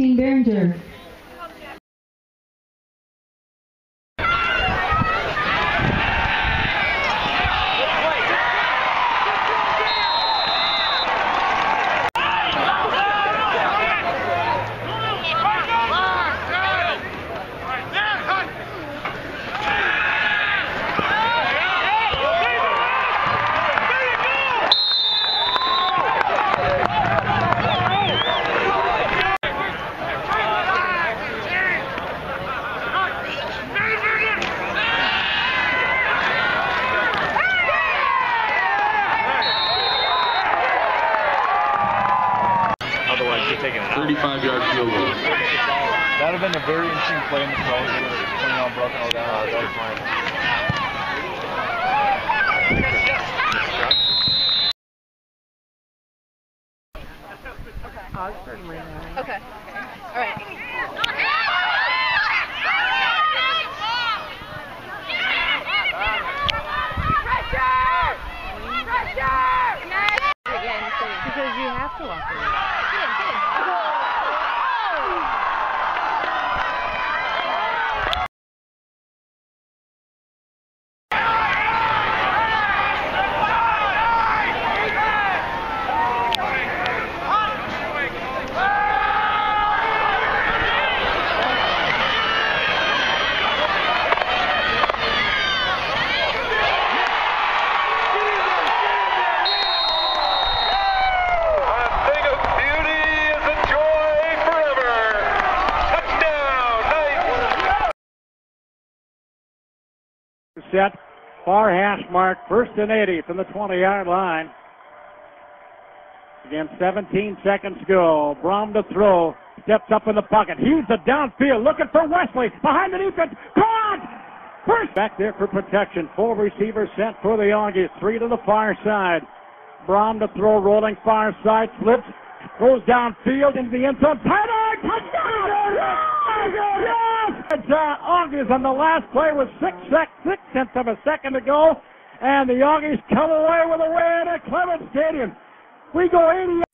Christine Behringer. Taking it out. 35-yard field goal. That would have been a very interesting play in the throw. Putting on broken all down. That was fine. Okay. All right. Because you have to walk away. A thing of beauty is a joy forever. Touchdown, Knights. Set. Far hash mark, first and 80 from the 20 yard line. Again, 17 seconds go. Brom to throw. Steps up in the pocket. He's the downfield looking for Wesley. Behind the defense. Caught! First back there for protection. Full receiver sent for the Auggies. Three to the far side. Brom to throw, rolling far side, slips, goes downfield into the end zone. Tight touchdown! Auggies on the last play with six sec, six tenths of a second to go, and the Auggies come away with a win at Clemens Stadium. We go 80.